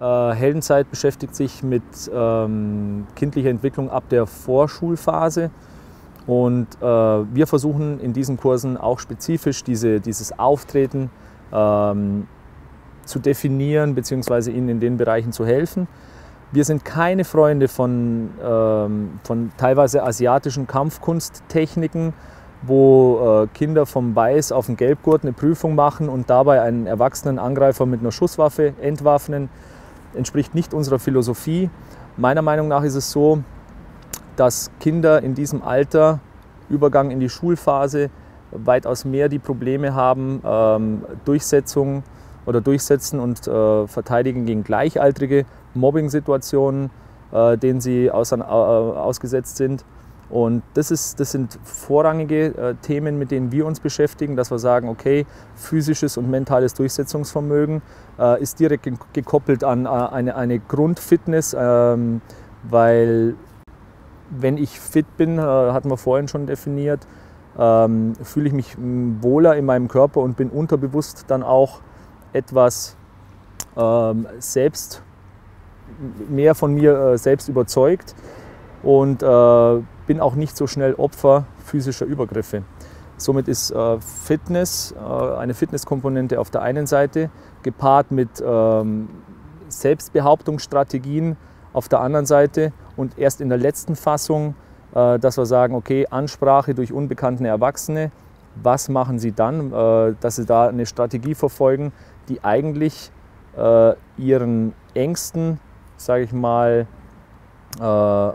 Äh, Heldenzeit beschäftigt sich mit ähm, kindlicher Entwicklung ab der Vorschulphase. Und äh, wir versuchen in diesen Kursen auch spezifisch diese, dieses Auftreten ähm, zu definieren bzw. ihnen in den Bereichen zu helfen. Wir sind keine Freunde von, ähm, von teilweise asiatischen Kampfkunsttechniken, wo äh, Kinder vom Weiß auf den Gelbgurt eine Prüfung machen und dabei einen erwachsenen Angreifer mit einer Schusswaffe entwaffnen. Entspricht nicht unserer Philosophie. Meiner Meinung nach ist es so, dass Kinder in diesem Alter, Übergang in die Schulphase, weitaus mehr die Probleme haben, ähm, Durchsetzung oder durchsetzen und äh, verteidigen gegen Gleichaltrige, Mobbing-Situationen, äh, denen sie aus, äh, ausgesetzt sind. Und das, ist, das sind vorrangige äh, Themen, mit denen wir uns beschäftigen, dass wir sagen, okay, physisches und mentales Durchsetzungsvermögen äh, ist direkt gekoppelt an äh, eine, eine Grundfitness, ähm, weil wenn ich fit bin, äh, hatten wir vorhin schon definiert, ähm, fühle ich mich wohler in meinem Körper und bin unterbewusst dann auch etwas ähm, selbst, mehr von mir äh, selbst überzeugt. Und äh, bin auch nicht so schnell Opfer physischer Übergriffe. Somit ist äh, Fitness äh, eine Fitnesskomponente auf der einen Seite, gepaart mit ähm, Selbstbehauptungsstrategien auf der anderen Seite und erst in der letzten Fassung, äh, dass wir sagen, okay, Ansprache durch unbekannte Erwachsene, was machen sie dann, äh, dass sie da eine Strategie verfolgen, die eigentlich äh, ihren Ängsten, sage ich mal, äh,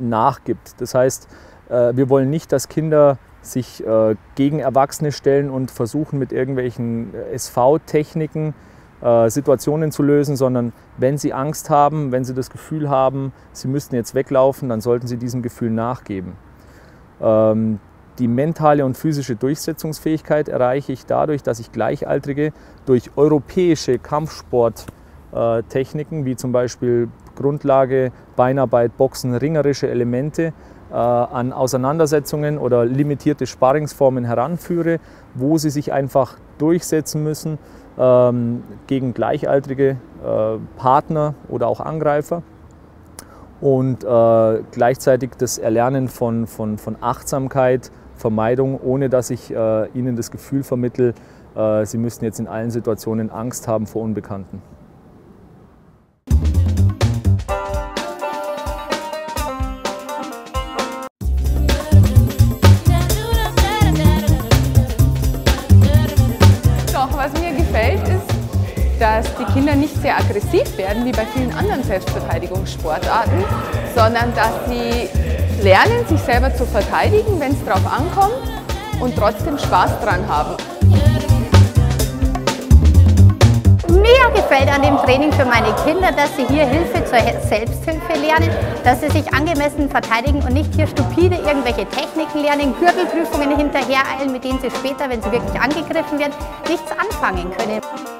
nachgibt. Das heißt, äh, wir wollen nicht, dass Kinder sich äh, gegen Erwachsene stellen und versuchen mit irgendwelchen SV-Techniken Situationen zu lösen, sondern wenn sie Angst haben, wenn sie das Gefühl haben, sie müssten jetzt weglaufen, dann sollten sie diesem Gefühl nachgeben. Ähm, die mentale und physische Durchsetzungsfähigkeit erreiche ich dadurch, dass ich Gleichaltrige durch europäische Kampfsporttechniken, wie zum Beispiel Grundlage, Beinarbeit, Boxen, ringerische Elemente, äh, an Auseinandersetzungen oder limitierte Sparringsformen heranführe, wo sie sich einfach durchsetzen müssen ähm, gegen gleichaltrige äh, Partner oder auch Angreifer und äh, gleichzeitig das Erlernen von, von, von Achtsamkeit, Vermeidung, ohne dass ich äh, ihnen das Gefühl vermittle, äh, sie müssten jetzt in allen Situationen Angst haben vor Unbekannten. Dass die Kinder nicht sehr aggressiv werden wie bei vielen anderen Selbstverteidigungssportarten, sondern dass sie lernen, sich selber zu verteidigen, wenn es darauf ankommt und trotzdem Spaß dran haben. Mir gefällt an dem Training für meine Kinder, dass sie hier Hilfe zur Selbsthilfe lernen, dass sie sich angemessen verteidigen und nicht hier stupide irgendwelche Techniken lernen, Gürtelprüfungen hinterhereilen, mit denen sie später, wenn sie wirklich angegriffen werden, nichts anfangen können.